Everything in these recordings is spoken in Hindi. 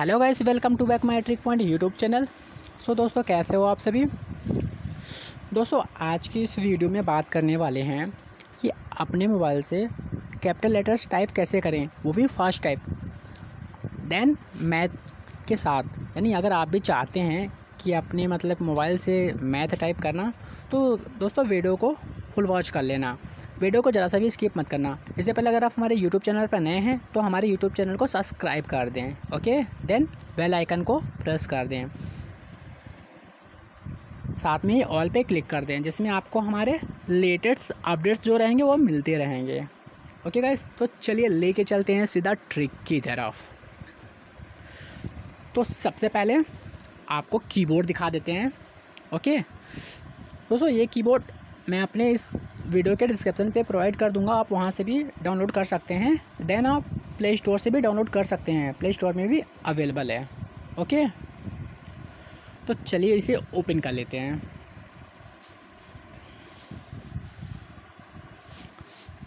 Hello guys, welcome to back my trick point YouTube channel. So दोस्तों, कैसे हो आप सभी? दोस्तों, आज की इस वीडियो में बात करने वाले हैं कि अपने मोबाइल से कैपिटल लेटर्स टाइप कैसे करें, वो भी फास्ट टाइप। देन, मैथ के साथ, यानी अगर आप भी चाहते हैं कि अपने मतलब मोबाइल से मैथ टाइप करना तो दोस्तों, वीडियो को फुल वॉच कर लेना। वीडियो को ज़रा सा भी स्किप मत करना। इससे पहले अगर आप हमारे यूट्यूब चैनल पर नए हैं तो हमारे यूट्यूब चैनल को सब्सक्राइब कर दें ओके देन बेल आइकन को प्रेस कर दें। साथ में ही ऑल पे क्लिक कर दें, जिसमें आपको हमारे लेटेस्ट अपडेट्स जो रहेंगे, वो मिलते रहेंगे। ओके गाइस तो चलिए लेके चलते हैं सीधा ट्रिक की तरफ़। तो सबसे पहले आपको कीबोर्ड दिखा देते हैं ओके दोस्तों, ये कीबोर्ड मैं अपने इस वीडियो के डिस्क्रिप्शन पे प्रोवाइड कर दूँगा, आप वहाँ से भी डाउनलोड कर सकते हैं। देन आप प्ले स्टोर से भी डाउनलोड कर सकते हैं। प्ले स्टोर में भी अवेलेबल है। ओके तो चलिए इसे ओपन कर लेते हैं।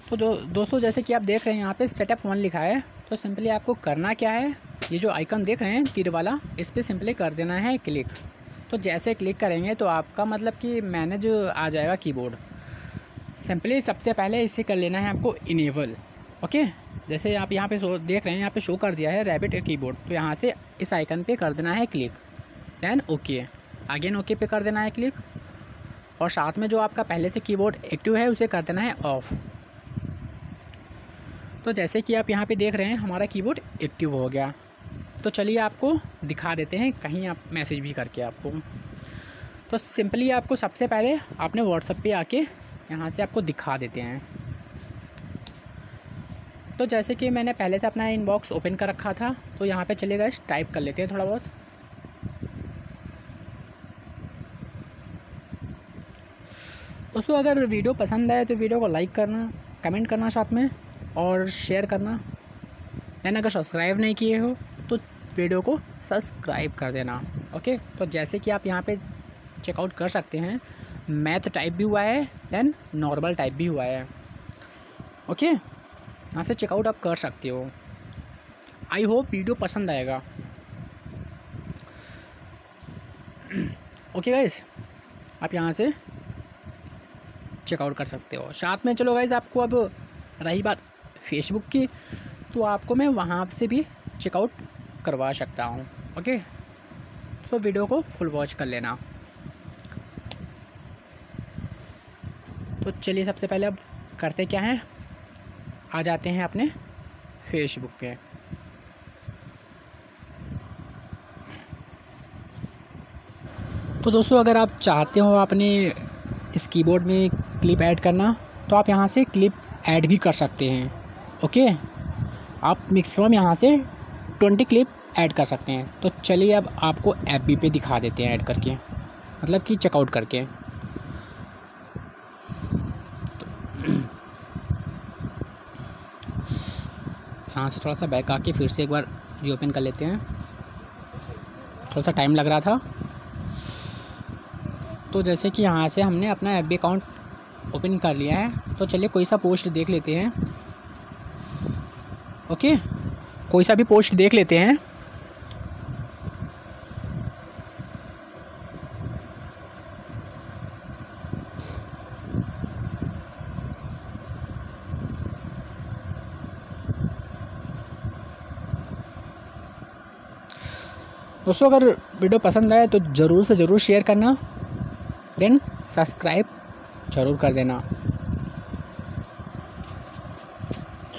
तो दो, दोस्तों, जैसे कि आप देख रहे हैं, यहाँ पे सेटअप वन लिखा है। तो सिंपली आपको करना क्या है? ये जो आइकन देख रहे हैं, तीर वाला, इस पर सिंपली कर देना है क्लिक तो जैसे क्लिक करेंगे तो आपका मतलब कि मैनेज आ जाएगा कीबोर्ड। सिंपली सबसे पहले इसे कर लेना है आपको इनेबल, ओके? जैसे आप यहाँ पे शो, देख रहे हैं, यहाँ पे शो कर दिया है रैबिट कीबोर्ड तो यहाँ से इस आइकन पे कर देना है click. Then okay again okay पे कर देना है क्लिक। और साथ में जो आपका पहले से कीबोर्ड एक्टिव है, उसे कर देना है ऑफ़। तो जैसे कि आप यहाँ पे देख रहे हैं, हमारा कीबोर्ड एक्टिव हो गया। तो चलिए आपको दिखा देते हैं, कहीं आप मैसेज भी करके आपको। तो सिंपली आपको सबसे पहले आपने व्हाट्सएप पे आके यहाँ से आपको दिखा देते हैं। तो जैसे कि मैंने पहले से अपना इनबॉक्स ओपन कर रखा था तो यहाँ पे चले गए टाइप कर लेते हैं थोड़ा बहुत। दोस्तों अगर वीडियो पसंद आए तो वीडियो को लाइक करना कमेंट करना साथ में और शेयर करना। मैंने अगर सब्सक्राइब नहीं किए हो वीडियो को सब्सक्राइब कर देना, ओके? तो जैसे कि आप यहाँ पे चेकआउट कर सकते हैं मैथ टाइप भी हुआ है देन नॉर्मल टाइप भी हुआ है, ओके? यहाँ से चेकआउट आप कर सकते हो। आई होप वीडियो पसंद आएगा। ओके गाइस आप यहाँ से चेकआउट कर सकते हो। साथ में चलो गाइस आपको अब रही बात फेसबुक की तो आपको मैं वहाँ से भी चेकआउट करवा सकता हूँ ओके तो वीडियो को फुल वॉच कर लेना। तो चलिए सबसे पहले अब करते क्या हैं? आ जाते हैं अपने फेसबुक पे। तो दोस्तों, अगर आप चाहते हो अपने इस कीबोर्ड में क्लिप ऐड करना तो आप यहाँ से क्लिप ऐड भी कर सकते हैं ओके आप मैक्सिमम यहाँ से ट्वेंटी क्लिप ऐड कर सकते हैं। तो चलिए अब आपको एफ़ बी पे दिखा देते हैं ऐड करके। मतलब कि चेकआउट करके। यहाँ से थोड़ा सा बैक आके फिर से एक बार जी ओपन कर लेते हैं। थोड़ा सा टाइम लग रहा था। तो जैसे कि यहाँ से हमने अपना एफ़ अकाउंट ओपन कर लिया है। तो चलिए कोई सा पोस्ट देख लेते हैं। ओके कोई सा भी पोस्ट देख लेते हैं। दोस्तों, अगर वीडियो पसंद आए तो ज़रूर से ज़रूर शेयर करना, देन सब्सक्राइब ज़रूर कर देना।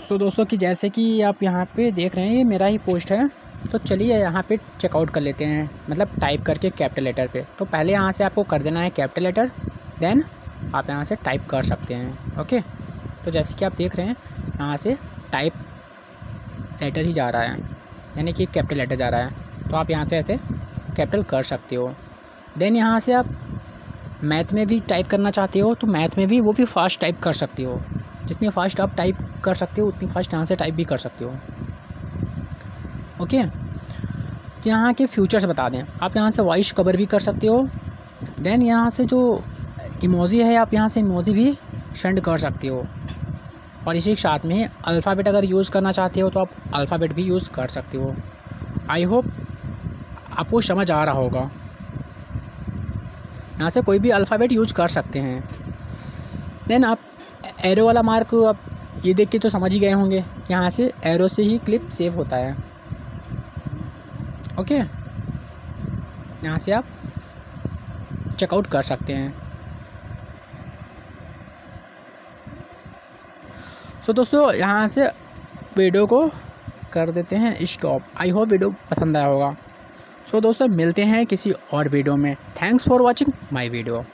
तो दोस्तों कि जैसे कि आप यहाँ पे देख रहे हैं, ये मेरा ही पोस्ट है। तो चलिए यहाँ पे चेकआउट कर लेते हैं मतलब टाइप करके कैपिटल लेटर पे। तो पहले यहाँ से आपको कर देना है कैपिटल लेटर देन आप यहाँ से टाइप कर सकते हैं ओके तो जैसे कि आप देख रहे हैं, यहाँ से टाइप लेटर ही जा रहा है, यानी कि कैपिटल लेटर जा रहा है। तो आप यहाँ से ऐसे कैपिटल कर सकते हो। देन यहाँ से आप मैथ में भी टाइप करना चाहते हो तो मैथ में भी वो भी फास्ट टाइप कर सकते हो। जितनी फास्ट आप टाइप कर सकते हो, उतनी फास्ट यहाँ से टाइप भी कर सकते हो। ओके तो यहाँ के फ्यूचर्स बता दें। आप यहाँ से वॉइस कवर भी कर सकते हो। देन यहाँ से जो इमोजी है, आप यहाँ से इमोजी भी सेंड कर सकते हो। और इसी के साथ में अल्फ़ाबेट अगर यूज़ करना चाहते हो तो आप अल्फ़ाबेट भी यूज़ कर सकते हो। आई होप आपको समझ आ रहा होगा। यहाँ से कोई भी अल्फ़ाबेट यूज़ कर सकते हैं। देन आप एरो वाला मार्क आप ये देख के तो समझ ही गए होंगे यहाँ से एरो से ही क्लिप सेव होता है। ओके? यहाँ से आप चेकआउट कर सकते हैं। सो so, दोस्तों यहाँ से वीडियो को कर देते हैं स्टॉप आई होप वीडियो पसंद आया होगा। सो so, दोस्तों मिलते हैं किसी और वीडियो में। Thanks for watching my video